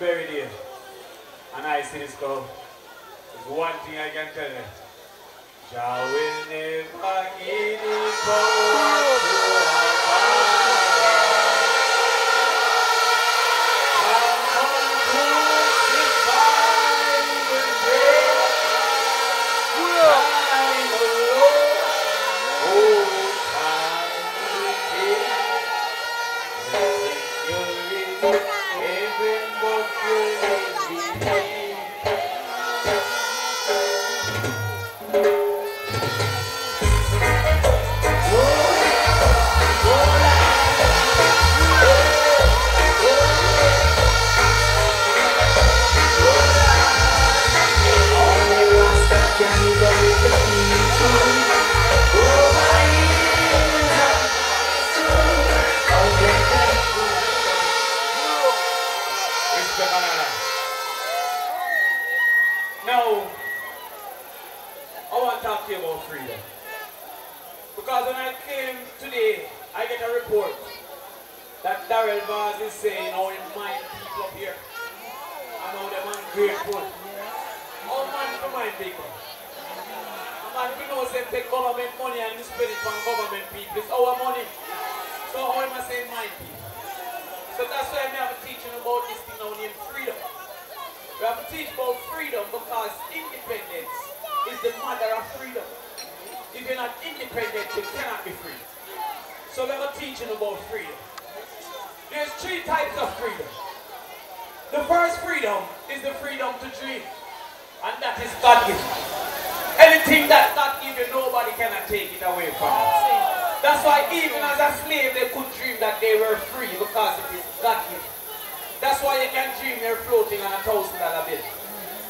to bury there, and I see this crowd, there's one thing I can tell you. Jah will never give the power to Daryl Vaz is saying oh, how in mind people up here. And how them ungrateful. How man for mind people. A man we know say take government money and spend it on government people. It's our money. So how am I saying mind people? So that's why I have a teaching about this thing now named freedom. We have to teach about freedom because independence is the mother of freedom. If you're not independent, you cannot be free. So we have a teaching about freedom. There's three types of freedom. The first freedom is the freedom to dream. And that is God given. Anything that God gives you, nobody cannot take it away from you. That's why even as a slave, they could dream that they were free because it is God given. That's why you can dream you're floating on a thousand dollar bill.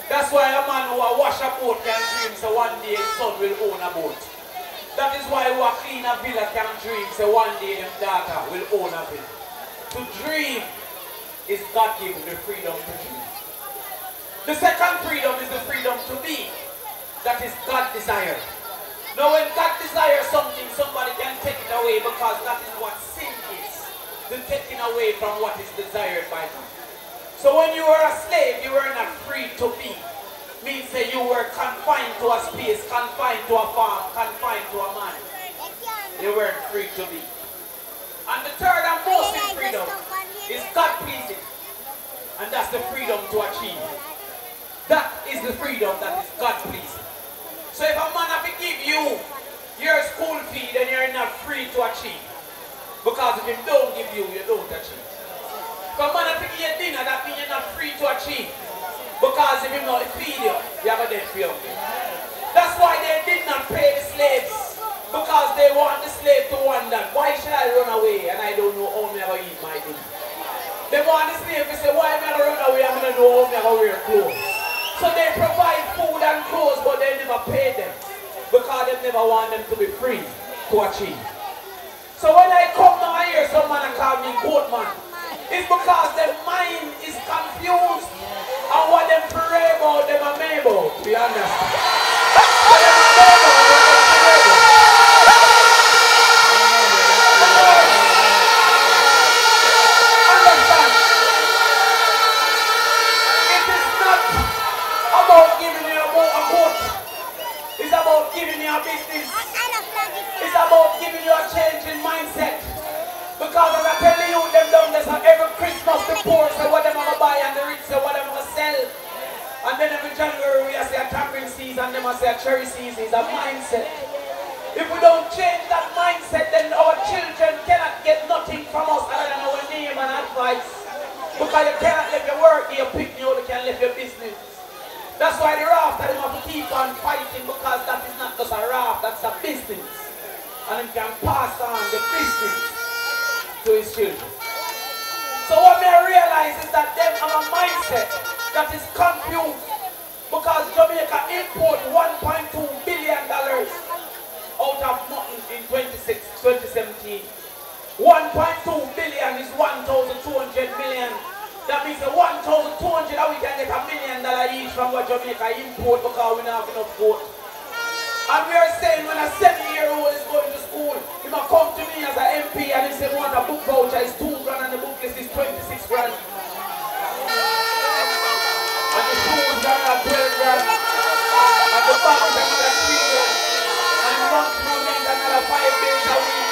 That's why a man who a wash a boat can dream so one day his son will own a boat. That is why who a clean a villa can dream so one day his daughter will own a villa. To dream is God given the freedom to dream. The second freedom is the freedom to be. That is God desired. Now when God desires something, somebody can take it away because that is what sin is. The taking away from what is desired by God. So when you were a slave, you were not free to be. Means that you were confined to a space, confined to a farm, confined to a man. You weren't free to be. And the third and most freedom is God pleasing. And that's the freedom to achieve. That is the freedom that is God pleasing. So if a man have to give you your school fee, then you're not free to achieve. Because if he don't give you, you don't achieve. If a man have to give you dinner, that means you're not free to achieve. Because if he not feed you, you have a dead. That's why they did not pay the slaves. Because they want the slave to wonder, why should I run away and I don't know how me ever eat my dinner? They want the slave to say, why am I run away? I'm going to know how me ever wear clothes. So they provide food and clothes, but they never pay them. Because they never want them to be free to achieve. So when I come now I hear someone call me goat man, it's because their mind is confused. And what they pray about, them are made to Do you understand? What them are made about, what them pray about. Understand? It is not about giving you a boat, a boat. It's about giving you a business. It's about giving you a change in mindset. Because as I tell you, them down there, so every Christmas the poor say what them gonna buy and the rich say what them gonna sell. And then every January we say a tapping season, and them a say a cherry season. It's a mindset. If we don't change that mindset, then our children cannot get nothing from us other than our name and advice. Because you cannot live your work, you pick me out, you can't live your business. That's why the raft them have to keep on fighting because that is not just a raft, that's a business. And he can pass on the business to his children. So what I realize is that them have a mindset that is confused because Jamaica import 1.2 billion dollars out of nothing in 26, 2017. 1.2 billion is 1,200 million. That means the 1,200 that we can get a million dollar each from what Jamaica import because we don't have enough vote. And we are saying when a seven year old is going to school, he must come to me as an MP and he say want a book voucher is 2 grand and the book list is 26 grand. And the shoes are not 12 grand. And the bag is another 3 grand. And lunch money is another 5 days a week.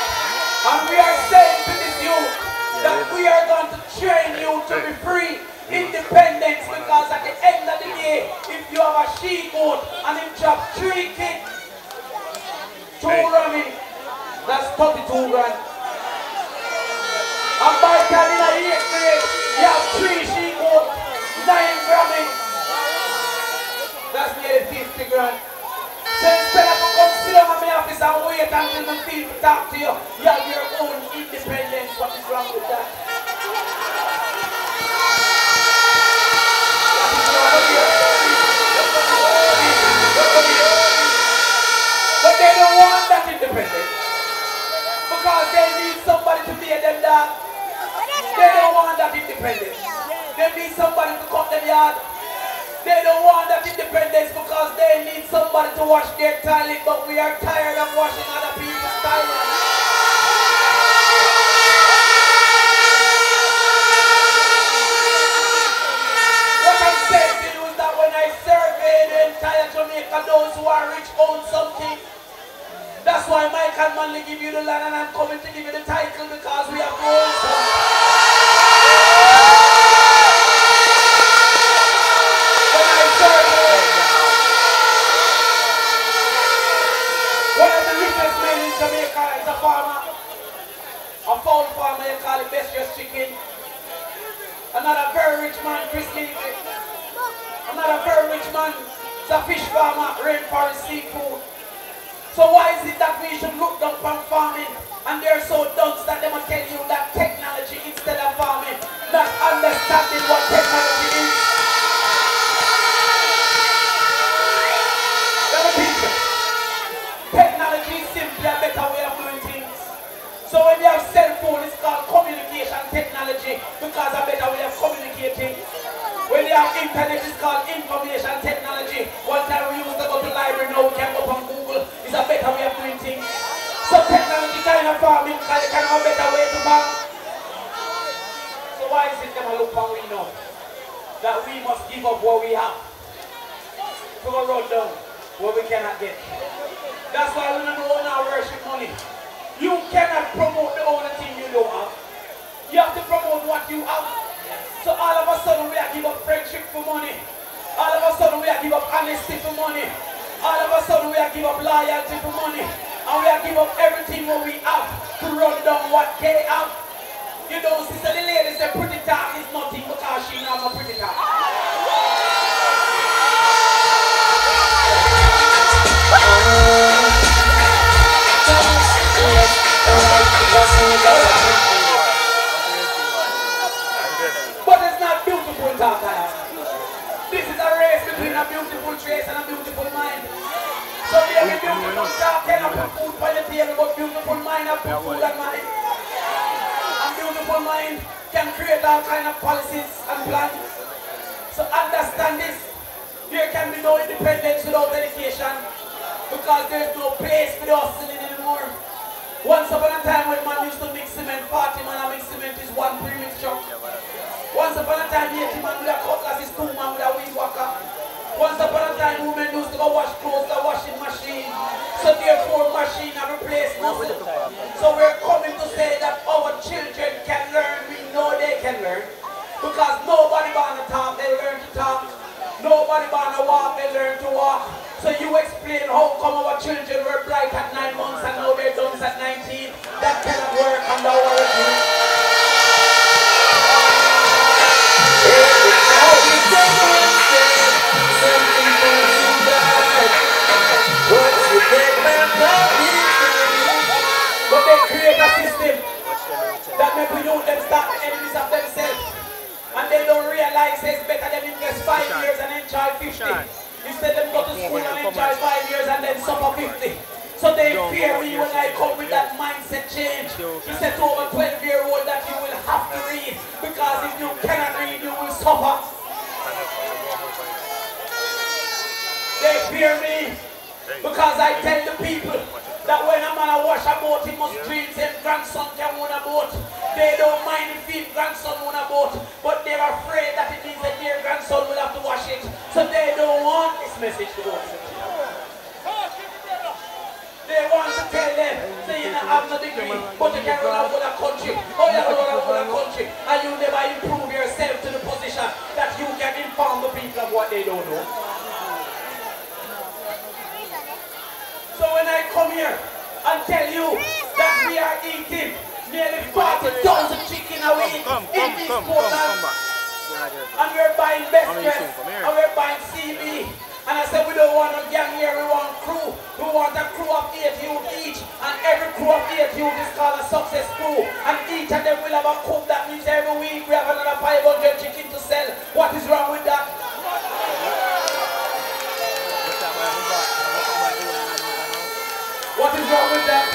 And we are saying to this youth that we are going to train you to be free independence because at the end of the day, if you have a she goat and you drop three kids, two ramming, that's 32 grand. And by the time in the eighth grade, you have three she goat, nine ramming, that's nearly 50 grand. Wait until the people talk to you, you have your own independence. What is wrong with that? But they don't want that independence. Because they need somebody to be them dog. They don't want that independence. They need somebody to cut them yard. They don't want that independence because they need somebody to wash their toilet, but we are tired of washing other people's toilet. What I'm to you is that when I survey the entire Jamaica, those who are rich own something. That's why and Manley give you the land and I'm coming to give you the title because we have grown something. Technology kind of farming, kind of a better way to farm. So why is it that look how we know that we must give up what we have to go run down what we cannot get? That's why we don't own our worship money. You cannot promote the only thing you don't have. You have to promote what you have. So all of a sudden we are give up friendship for money. All of a sudden we are give up honesty for money. All of a sudden we are give up loyalty for money. And we are give up everything what we have to run down what they have. You know, sister the lady said pretty talk is nothing because she not a pretty talk. But it's not beautiful talk. This is a race between a beautiful trace and a beautiful mind. So maybe beautiful cannot put food on the table, but beautiful mind put food on mind. And beautiful mind can create all kind of policies and plans. So understand this. There can be no independence without education. Because there's no place for the hustling anymore. Once upon a time when man used to mix cement, 40 man and mix cement is one pre-mixture. Once upon a time, 80 man with a cutlass is two man with a weed whacker. Once upon a time, women used to go wash clothes, the washing machine. So therefore, machine have replaced muscle. So we're coming to say that our children can learn. We know they can learn. Because nobody born to talk, they learn to talk. Nobody born to walk, they learn to walk. So you explain how come our children were bright at nine realize it's better them invest five years and enjoy 50. Instead them go to school and enjoy five years and then suffer 50. So they fear me when I come with that mindset change. He said to over 12 year old that you will have to read because if you cannot read you will suffer. They fear me because I tell the people that when a man a wash a boat, he must dream his grandson can own a boat. They don't mind if his grandson on a boat, but they're afraid that it means that their grandson will have to wash it. So they don't want this message to go to. They want to tell them, say you don't have no degree, but you can run over the country. Oh, you run over the country, and you never improve yourself to the position that you can inform the people of what they don't know. So when I come here and tell you that we are eating nearly 40,000 chicken a week come, come, in this Portland, and we're buying best dress, and we're buying CB, and I said we don't want a gang here, we want crew. We want a crew of eight youth each. And every crew of eight youth is called a success crew. And each of them will have a cook. That means every week we have another 500 chicken to sell. What is wrong with that? What is wrong with that?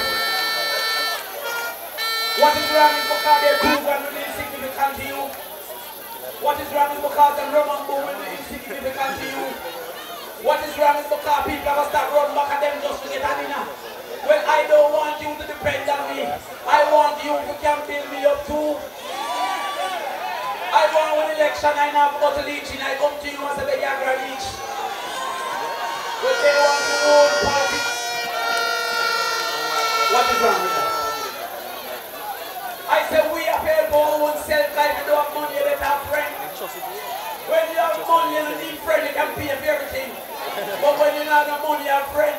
What is wrong is because their program will be insignificant to you. What is wrong is because the Roman boom will be insignificant to you. What is wrong is because people have to start running back at them just to get a dinner. Well, I don't want you to depend on me. I want you to can build me up too. I want one election, I have got to in. I come to you and say, Viagra reach. But they want to own politics. What is wrong with that? I said, we are here for our own self life. You don't have money, you better have friends. When you have money, you need friends, you can pay for everything. But when you don't have money, you have friends.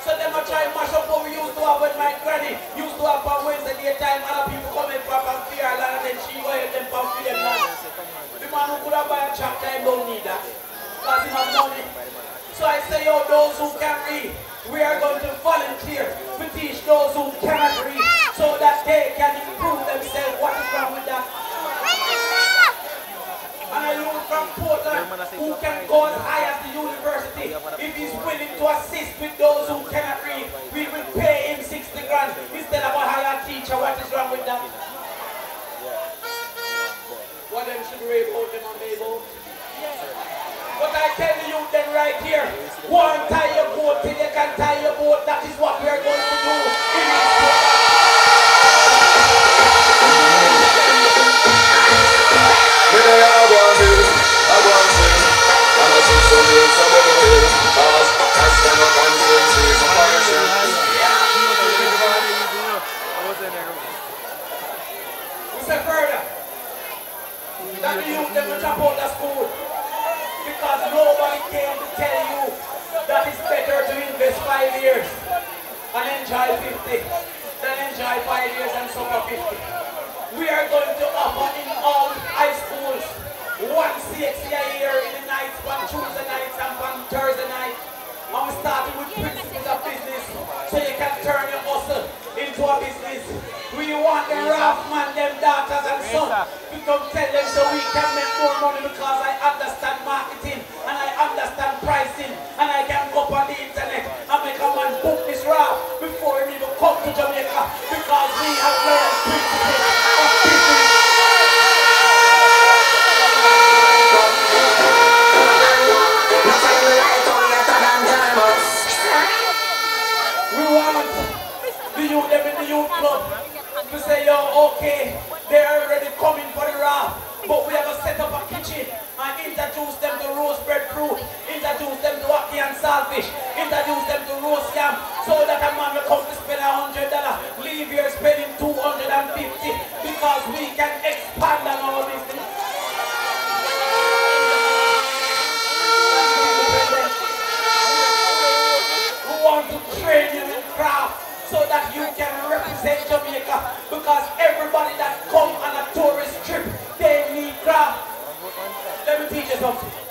So them are trying to mash up what we used to have when my granny used to have on Wednesday daytime. Other people come in from fear land and then she help them from fear land. The man who could have buy a tractor, he don't need that. Because he have money. So I say, yo, those who can read, we are going to volunteer to teach those who cannot read so that they can improve themselves. What is wrong with that? And a youth from Portland who can go high as the university, if he's willing to assist with those who cannot read, we will pay him 60 grand instead of a higher teacher. What is wrong with that? What them should rave out them on? But I tell you then right here, one tie your boat till you can tie your boat. That is what we are going to do. In this We say further? That the youth them will drop out of school. because nobody came to tell you that it's better to invest five years and enjoy 50 than enjoy five years and suffer 50. We are going to offer in all high schools one CXC a year in the nights, one Tuesday nights and one Thursday night. We started with principles of business so you can turn your hustle into a business. We want the rough man, them daughters and sons to come tell them so we can make more money because I understand marketing pricing and I can go on the internet and make a man book this route before he even come to Jamaica because we have learned principles of business. We want the youth, them in the youth club to say, yo, okay, they're already coming for the rap, but we have to set up a kitchen and introduce them to roast bread fruit, introduce them and introduce them to roast yam, so that a man will come to spend a hundred dollar, leave here spending two hundred and fifty because we can expand on our business. We want to train you in craft so that you can represent Jamaica because everybody that come on a tourist trip, they need craft. Let me teach you something.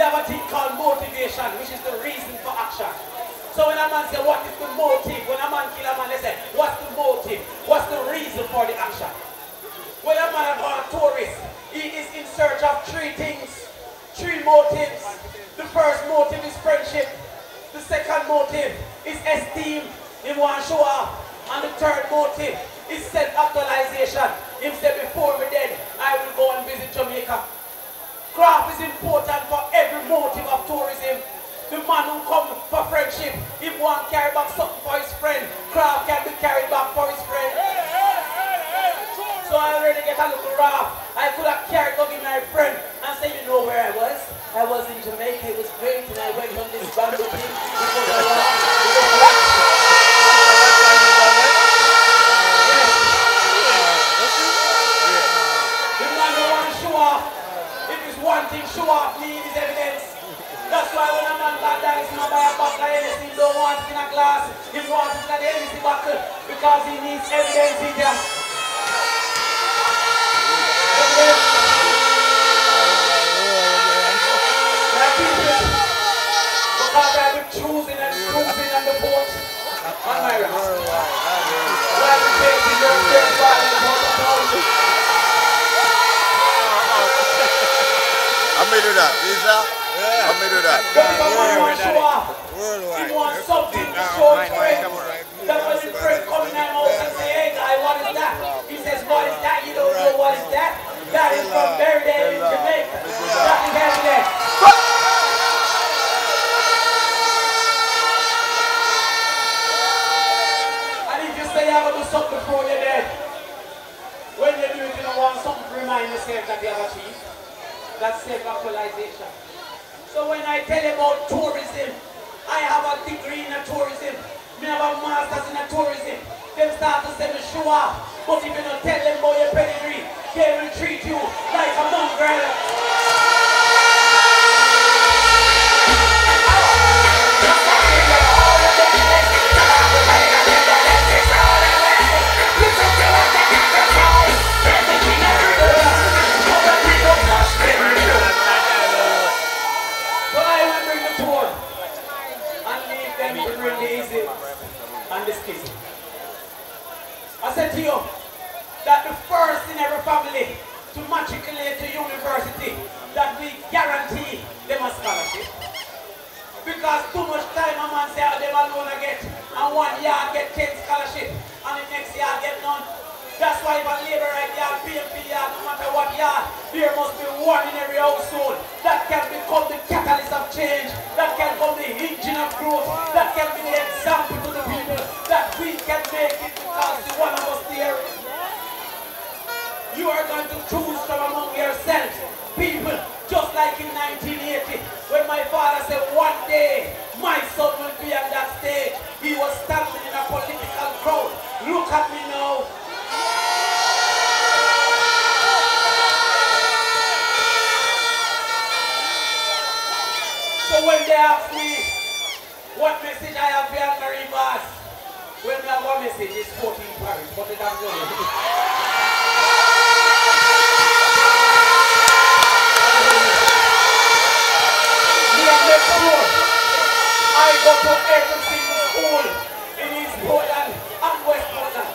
You have a thing called motivation, which is the reason for action. So when a man say, what is the motive? When a man kill a man, they say, what's the motive? What's the reason for the action? When a man or a tourist, he is in search of three things, three motives. The first motive is friendship. The second motive is esteem. He want to show up. And the third motive is self-actualization. He said, before me dead, I will go and visit Jamaica. Craft is important for every motive of tourism. The man who come for friendship, if one carry back something for his friend, craft can be carried back for his friend. So I already get a little rough. I could have carried go give my friend and say, you know where I was? I was in Jamaica, it was great, and I went on this bamboo thing. Was a lot. The man who want to show off. If it's one thing, is evidence. That's why when a man got dies, he buy a bottle of anything, don't want it in a glass. He wants it in the anything bottle because he needs evidence in there. Evidence. Because I've been choosing and cruising on the boat on my rest. While we taking your first of the I may do that, Lisa. I may do that. Because someone wants to show off. He wants something to show his friend. That when his friend come in my house and say, hey guy, what is that? He says, what is that? You don't know what is that? That is from Berry in Jamaica. That is evidence. And if you say you're going to do something before you're dead, when you do it, you don't want something to remind yourself that you have achieved. That's self-actualization. So when I tell about tourism, I have a degree in tourism. Me have a master's in tourism. Them start to say me off. But if you don't tell them about your pedigree, they will treat you like a mongrel. Matriculate to university that we guarantee them a scholarship. Because too much time a man say "Oh, them alone I get and one year I get 10 scholarship and the next year I get none. That's why if a labor right yard, PNP yard, no matter what yard, there must be one in every household that can become the catalyst of change, that can become the engine of growth, that can be the example to the people that we can make it because the one of us there you are going to choose from among yourselves people just like in 1980 when my father said one day my son will be on that stage. He was standing in a political crowd. Look at me now. So when they ask me what message I have for Mary Bass? When I have one message? It's 14 Paris but it doesn't know to every single school in East Portland and West Portland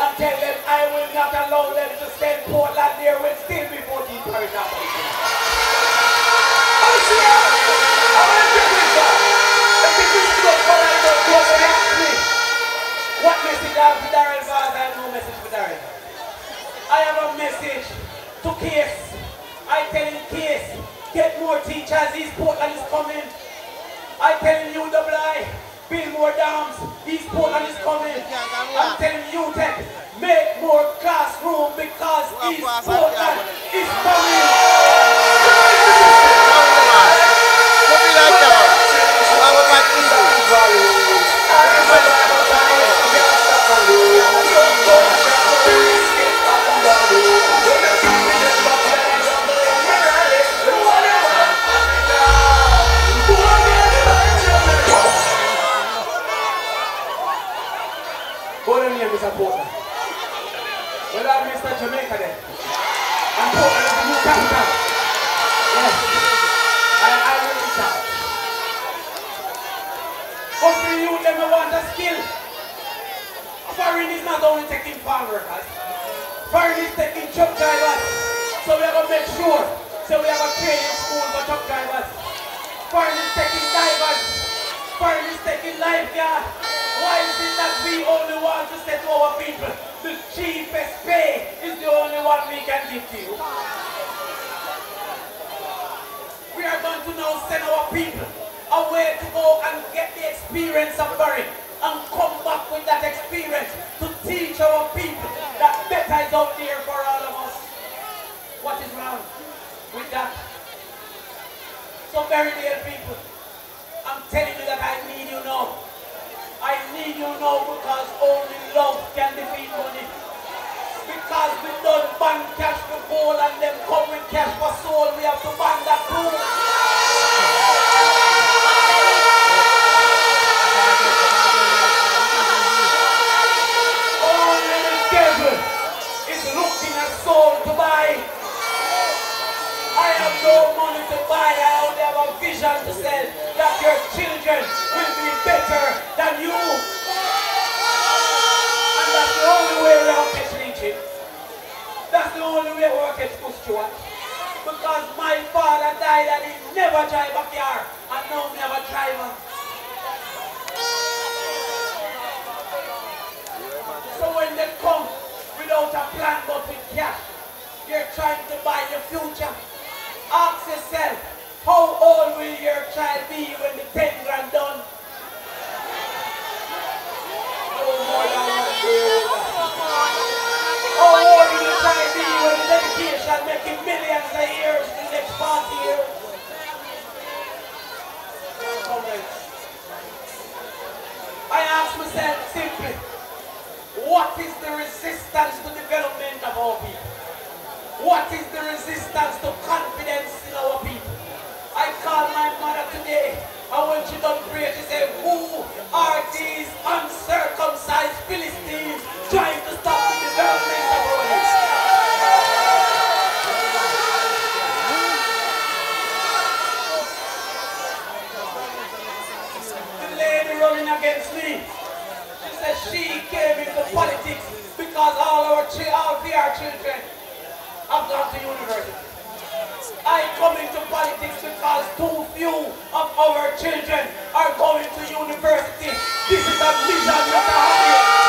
and tell them I will not allow them to send Portland there will still be 14 parish. I'm serious. I want to tell you that. If it is good for I don't go and ask me what message I Darren Vaz, I have no message for Darren. I have a message to CASE. I tell him CASE, get more teachers, East Portland is coming. I tell him UWI, build more dams, East Portland is coming. I'm telling you Tech, make more classroom because East Portland is coming. thank you. We are going to now send our people away to go and get the experience of burying and come back with that experience to teach our people that better is out there for all of us. What is wrong with that? So very dear people, I'm telling you that I need you now. I need you now because only love can defeat money. Because we don't ban cash for gold and them come with cash for soul, we have to ban that is looking at soul to buy. I have no money to buy. I only have a vision to sell that your children will be better than you. Only way we push to it. Because my father died and he never drive a car. And now me have a driver. So when they come without a plan but with cash, you're trying to buy your future. Ask yourself, how old will your child be when the 10 grand done? No more than one day older. Education making millions year in the next 40 years? I ask myself simply, what is the resistance to development of our people? What is the resistance to confidence in our people? I called my mother today, and when she done pray, she said, Who our children have gone to university. I come into politics because too few of our children are going to university. This is a vision, not a hobby.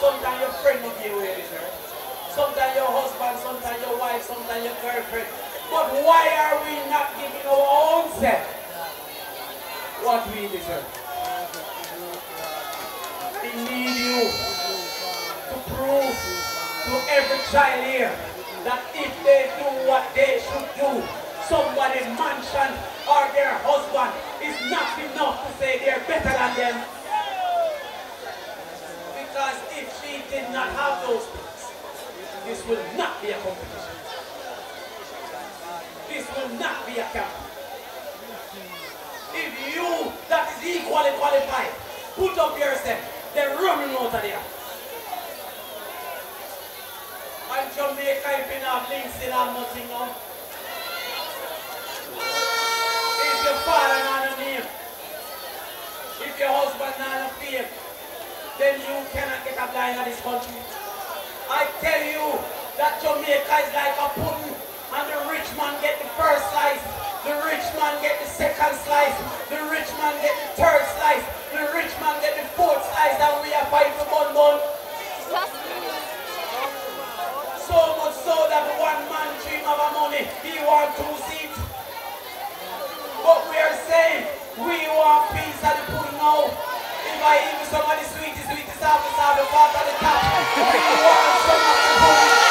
Sometimes your friend will be away with. Sometimes your husband, sometimes your wife, sometimes your girlfriend. But why are we not giving our own self what we deserve? We need you to prove to every child here that if they do what they should do, somebody mansion or their husband is not enough to say they're better than them. Because if she did not have those things, this will not be a competition. This will not be a camp. If you that is equally qualified, put up yourself, they're running out of there. And Jamaica, if you have links, they have nothing now. If your father not a name, if your husband not a fame, then you cannot get a blind in this country. I tell you that Jamaica is like a pudding and the rich man get the first slice, the rich man get the second slice, the rich man get the third slice, the rich man get the fourth slice and we are fighting for one bun. So much so that one man dream of a money, he want two seats. But we are saying we want peace at the pudding now. If I even some of the sweetest, sweetest apples have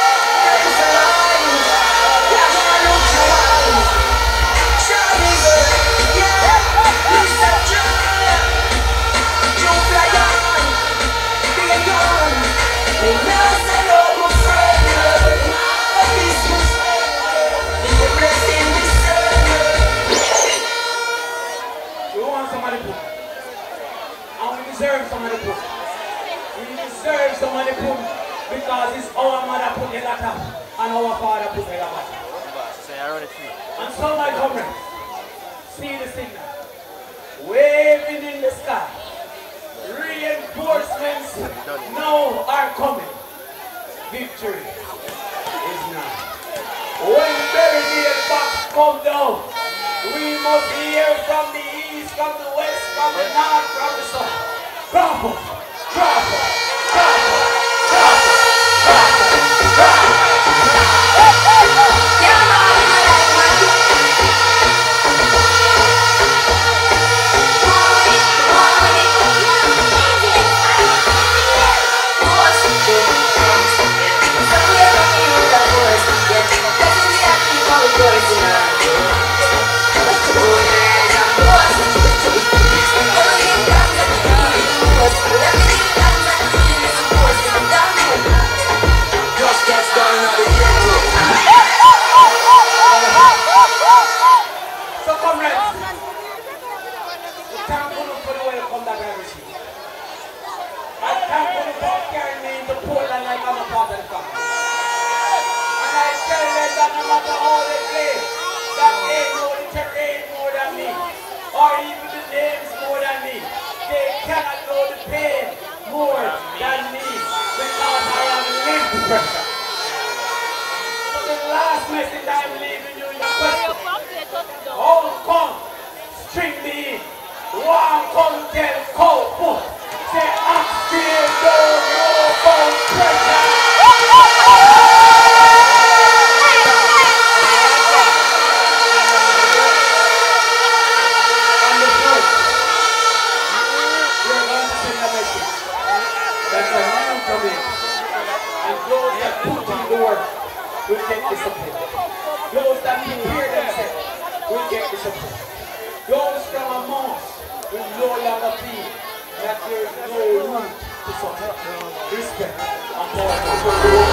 the last message I'm leaving you is question. All come, string me, one come tell, cold, put, say, I'm still no more pressure. Lord will get disciplined. Those that can hear themselves will get disciplined. Those from among us will no longer feel that there is no room to support, respect, and.